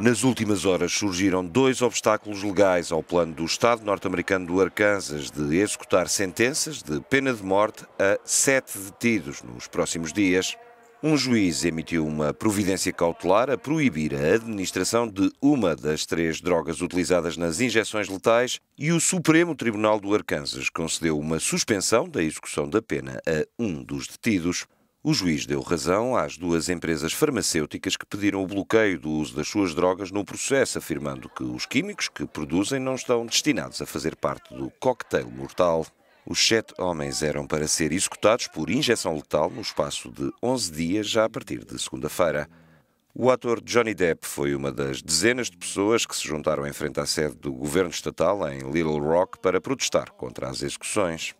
Nas últimas horas surgiram dois obstáculos legais ao plano do Estado norte-americano do Arkansas de executar sentenças de pena de morte a sete detidos nos próximos dias. Um juiz emitiu uma providência cautelar a proibir a administração de uma das três drogas utilizadas nas injeções letais e o Supremo Tribunal do Arkansas concedeu uma suspensão da execução da pena a um dos detidos. O juiz deu razão às duas empresas farmacêuticas que pediram o bloqueio do uso das suas drogas no processo, afirmando que os químicos que produzem não estão destinados a fazer parte do cocktail mortal. Os sete homens eram para ser executados por injeção letal no espaço de 11 dias, já a partir de segunda-feira. O ator Johnny Depp foi uma das dezenas de pessoas que se juntaram em frente à sede do governo estatal em Little Rock para protestar contra as execuções.